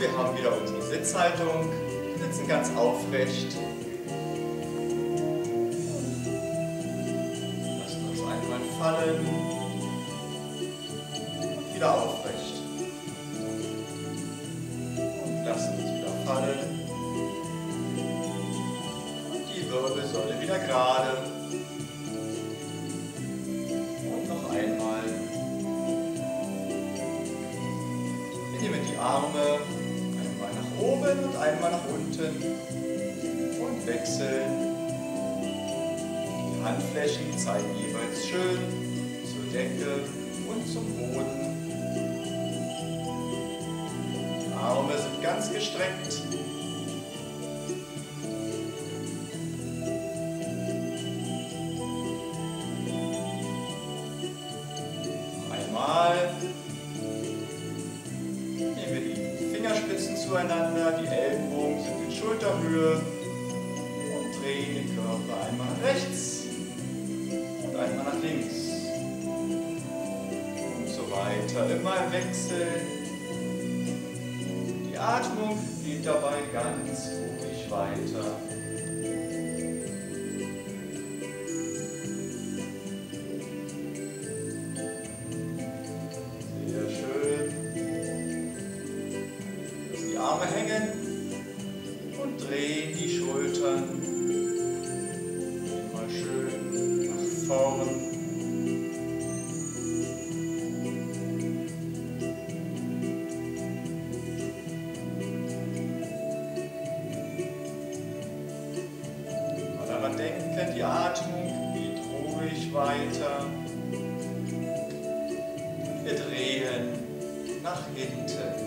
wir haben wieder unsere Sitzhaltung. Sitzen ganz aufrecht. Lassen uns einmal fallen. Und wieder aufrecht. Und lassen uns wieder fallen. Und die Wirbelsäule wieder gerade. Und noch einmal. Nehmen die Arme oben und einmal nach unten und wechseln. Die Handflächen zeigen jeweils schön zur Decke und zum Boden. Die Arme sind ganz gestreckt. Fingerspitzen zueinander, die Ellenbogen sind in Schulterhöhe und drehen den Körper einmal nach rechts und einmal nach links. Und so weiter, immer im Wechsel. Die Atmung geht dabei ganz ruhig weiter. Arme hängen und drehen die Schultern immer schön nach vorn. Mal daran denken, die Atmung geht ruhig weiter. Wir drehen nach hinten.